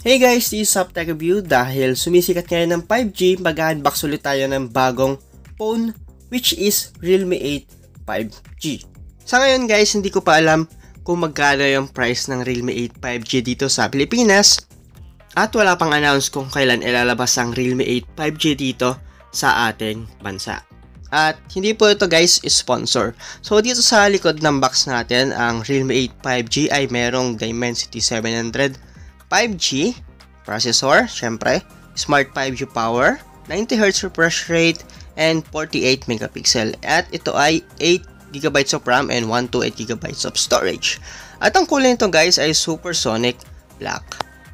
Hey guys, this is Uptech Review dahil sumisikat ngayon ng 5G, mag-unbox ulit tayo ng bagong phone which is Realme 8 5G. Sa ngayon guys, hindi ko pa alam kung magkano yung price ng Realme 8 5G dito sa Pilipinas at wala pang announce kung kailan ilalabas ang Realme 8 5G dito sa ating bansa. At hindi po ito guys sponsor. So dito sa likod ng box natin, ang Realme 8 5G ay merong Dimensity 700 5G processor, syempre, Smart 5G power, 90Hz refresh rate, and 48 megapixel. At ito ay 8 GB of RAM and 128 GB of storage. At ang kulay nito guys ay Supersonic Black.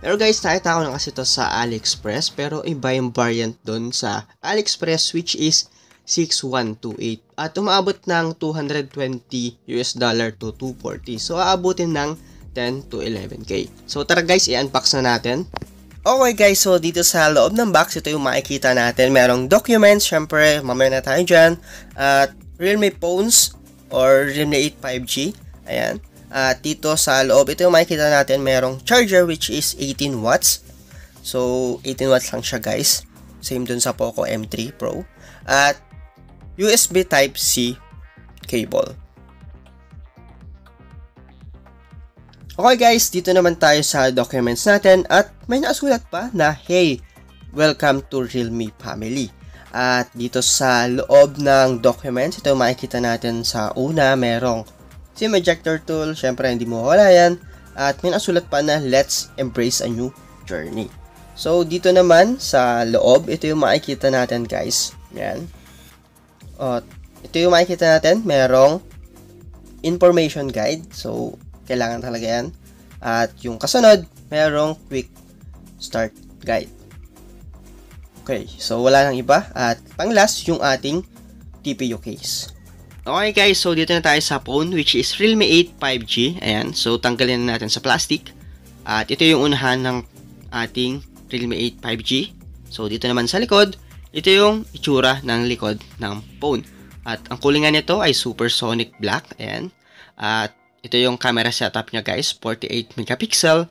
Pero guys, nakita ko na kasi ito sa AliExpress pero iba yung variant doon sa AliExpress which is 6128 at umaabot ng 220 US dollar to 240. So aabutin ng 10 to 11k. So tara guys, i-unbox na natin. Okay guys, so dito sa loob ng box, ito yung makikita natin. Merong documents, syempre, mamaya na tayo dyan. At Realme phones or Realme 8 5G. Ayan. At dito sa loob, ito yung makikita natin. Merong charger which is 18 watts. So, 18 watts lang siya guys. Same dun sa Poco M3 Pro. At USB Type-C cable. Okay guys, dito naman tayo sa documents natin at may nakasulat pa na Hey, welcome to Realme family. At dito sa loob ng documents, ito makikita natin sa una, merong SIM ejector tool, syempre hindi mo wala yan. At may nakasulat pa na Let's embrace a new journey. So dito naman sa loob, ito yung makikita natin guys. Yan. At ito yung makikita natin, merong information guide. So kailangan talaga yan. At yung kasunod, merong quick start guide. Okay, so wala nang iba. At pang last, yung ating TPU case. Okay guys, so dito na tayo sa phone which is Realme 8 5G. Ayan, so tanggalin na natin sa plastic. At ito yung unahan ng ating Realme 8 5G. So dito naman sa likod, ito yung itsura ng likod ng phone. At ang kulay nito ay Supersonic Black. Ayan. At ito yung camera setup niya guys, 48 megapixel.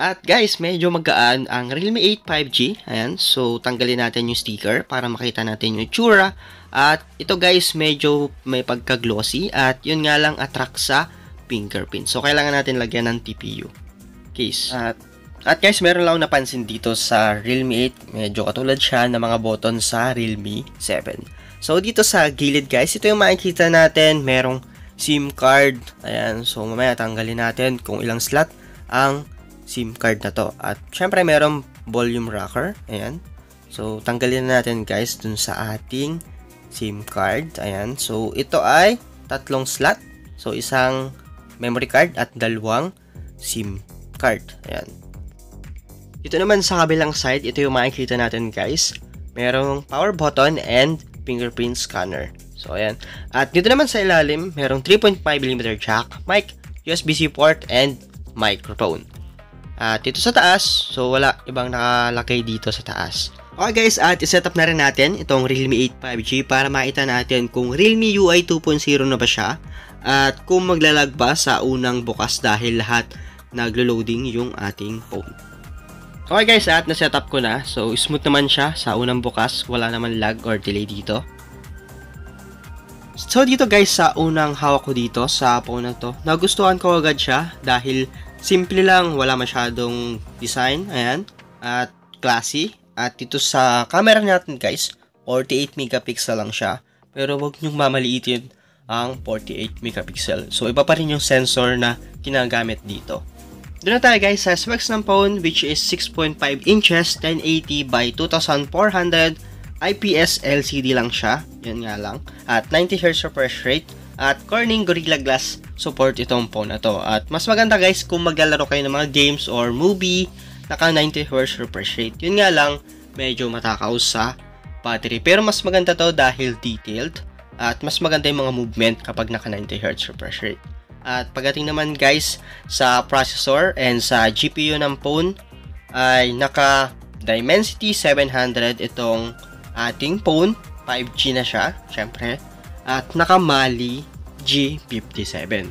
At guys, medyo magaan ang Realme 8 5G. Ayan, so tanggalin natin yung sticker para makita natin yung itsura. At ito guys, medyo may pagka-glossy at yun nga lang attract sa fingerprint. So kailangan natin lagyan ng TPU case. At at guys, meron lang napansin dito sa Realme 8, medyo katulad siya ng mga button sa Realme 7. So dito sa gilid guys, ito yung makikita natin, merong SIM card. Ayan, so mamaya tanggalin natin kung ilang slot ang SIM card na to. At syempre merong volume rocker. Ayan. So tanggalin na natin guys dun sa ating SIM card. Ayan. So ito ay tatlong slot. So isang memory card at dalawang SIM card. Ayan. Ito naman sa kabilang side, ito yung makikita natin guys. Merong power button and fingerprint scanner. So, ayan. At dito naman sa ilalim, merong 3.5mm jack, mic, USB-C port, and microphone. At dito sa taas, so wala ibang nakalagay dito sa taas. Okay guys, at iset up na rin natin itong Realme 8 5G para makita natin kung Realme UI 2.0 na ba siya at kung maglalag ba sa unang bukas dahil lahat naglo-loading yung ating phone. Okay guys, at na-set up ko na. So, smooth naman siya sa unang bukas. Wala naman lag or delay dito. So dito guys sa unang hawak ko dito sa phone na to, nagustuhan ko agad siya dahil simple lang, wala masyadong design, ayan, at classy. At dito sa camera natin guys, 48 megapixel lang siya. Pero wag nyong mamaliitin ang 48 megapixel. So iba pa rin yung sensor na ginagamit dito. Doon na tayo guys sa specs ng phone which is 6.5 inches, 1080 by 2400 IPS LCD lang siya, yun nga lang, at 90Hz refresh rate, at Corning Gorilla Glass support itong phone na to. At mas maganda guys kung maglalaro kayo ng mga games or movie, naka 90Hz refresh rate. Yun nga lang, medyo matakaw sa battery. Pero mas maganda to dahil detailed, at mas maganda yung mga movement kapag naka 90Hz refresh rate. At pagdating naman guys sa processor and sa GPU ng phone ay naka Dimensity 700 itong ating phone. 5G na siya, syempre. At naka Mali G57.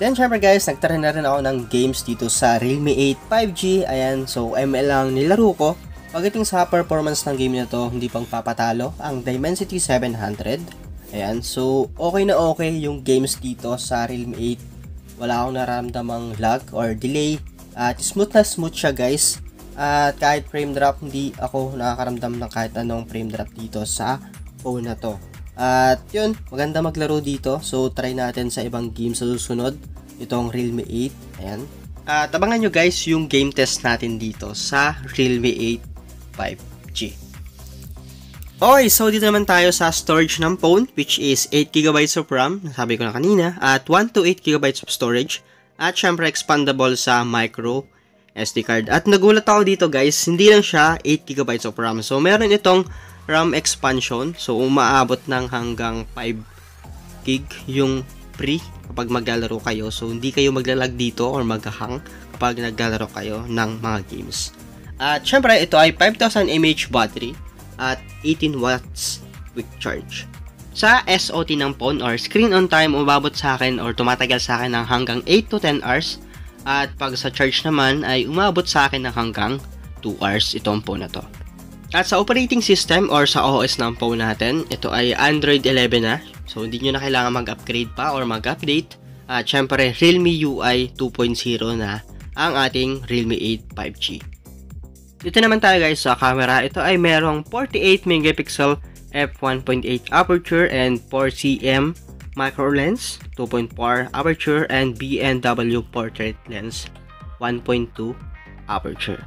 Then, syempre guys, nagtry na rin ako ng games dito sa Realme 8 5G. Ayan, so ML lang nilaro ko. Pagdating sa performance ng game na to, hindi pang papatalo ang Dimensity 700. Ayan, so okay na okay yung games dito sa Realme 8. Wala akong nararamdamang lag or delay. At smooth na smooth siya guys. At kahit frame drop, hindi ako nakakaramdam ng kahit anong frame drop dito sa phone na to. At yun, maganda maglaro dito. So try natin sa ibang game sa susunod. Itong Realme 8. Ayan. At abangan nyo guys yung game test natin dito sa Realme 8 5G. Okay, so dito naman tayo sa storage ng phone which is 8GB of RAM, sabi ko na kanina, at 1 to 8GB of storage at syempre expandable sa micro SD card. At nagulat ako dito guys, hindi lang siya 8GB of RAM. So meron itong RAM expansion, so umaabot ng hanggang 5 gig yung free kapag maglalaro kayo. So hindi kayo maglalag dito or maghahang kapag naglalaro kayo ng mga games. At syempre, ito ay 5000 mAh battery at 18 watts quick charge. Sa SOT ng phone or screen on time, umabot sa akin or tumatagal sa akin ng hanggang 8 to 10 hours. At pag sa charge naman ay umabot sa akin ng hanggang 2 hours itong phone na to. At sa operating system or sa OS ng phone natin, ito ay Android 11 na. So hindi nyo na kailangan mag-upgrade pa or mag-update. At syempre, Realme UI 2.0 na ang ating Realme 8 5G. Dito naman tayo guys sa camera. Ito ay merong 48 megapixel f1.8 aperture and 4cm micro lens, 2.4 aperture and B&W portrait lens, 1.2 aperture.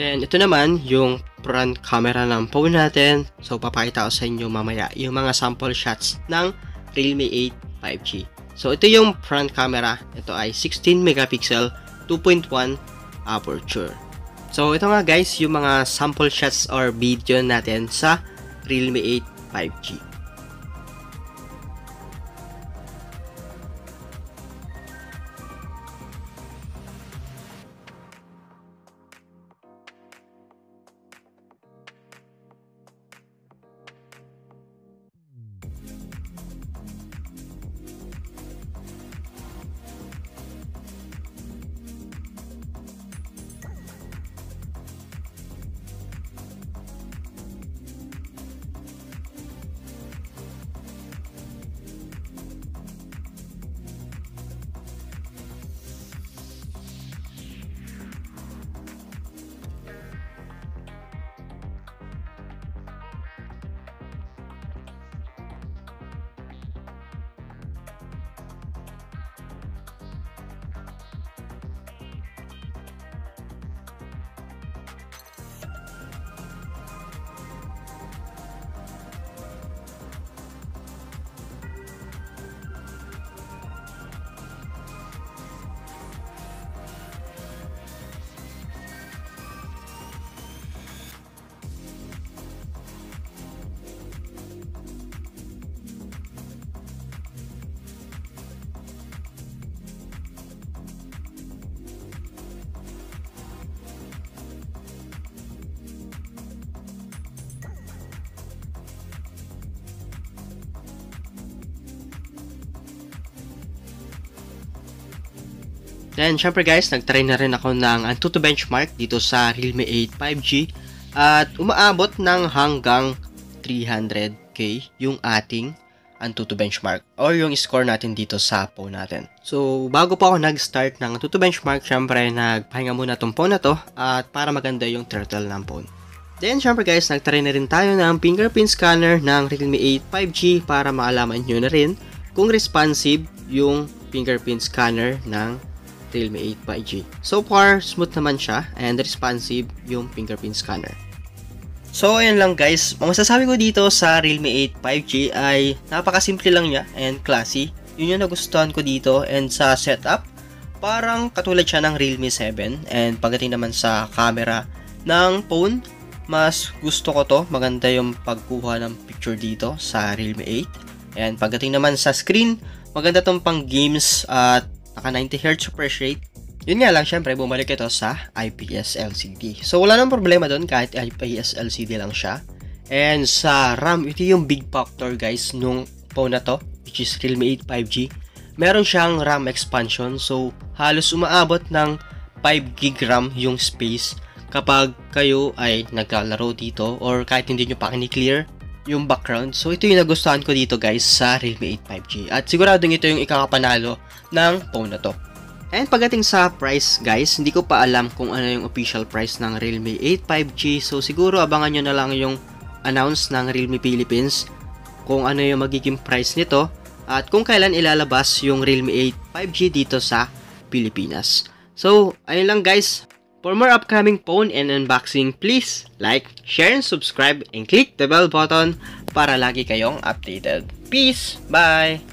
Then ito naman yung front camera ng phone natin. So papakita ko sa inyo mamaya yung mga sample shots ng Realme 8 5G. So ito yung front camera. Ito ay 16 megapixel, 2.1 aperture. So, ito nga guys, yung mga sample shots or video natin sa Realme 8 5G. Then, syempre guys, nag-try na rin ako ng Antutu benchmark dito sa Realme 8 5G at umaabot ng hanggang 300k yung ating Antutu benchmark or yung score natin dito sa phone natin. So, bago pa ako nag-start ng Antutu benchmark, syempre nagpahinga muna tong phone na to at para maganda yung turtle ng phone. Then, syempre guys, nag-try na rin tayo ng fingerprint scanner ng Realme 8 5G para maalaman nyo na rin kung responsive yung fingerprint scanner ng Realme 8 5G. So far, smooth naman siya and responsive yung fingerprint scanner. So, ayan lang guys. Ang masasabi ko dito sa Realme 8 5G ay napakasimple lang niya and classy. Yun yung nagustuhan ko dito and sa setup, parang katulad siya ng Realme 7 and pagdating naman sa camera ng phone, mas gusto ko to. Maganda yung pagkuha ng picture dito sa Realme 8. And pagdating naman sa screen, maganda tong pang games at naka 90Hz refresh rate. Yun nga lang, syempre, bumalik ito sa IPS LCD. So, wala nang problema doon kahit IPS LCD lang siya. And sa RAM, ito yung big factor guys nung phone na to, which is Realme 8 5G. meron siyang RAM expansion. So, halos umaabot ng 5 gig RAM yung space kapag kayo ay naglalaro dito or kahit hindi nyo pa kini-clear yung background. So, ito yung nagustuhan ko dito guys sa Realme 8 5G. At siguradong ito yung ikakapanalo ng phone na to. And pagdating sa price guys, hindi ko pa alam kung ano yung official price ng Realme 8 5G. So siguro abangan nyo na lang yung announce ng Realme Philippines kung ano yung magiging price nito at kung kailan ilalabas yung Realme 8 5G dito sa Pilipinas. So, ayun lang guys. For more upcoming phone and unboxing, please like, share, and subscribe and click the bell button para lagi kayong updated. Peace! Bye!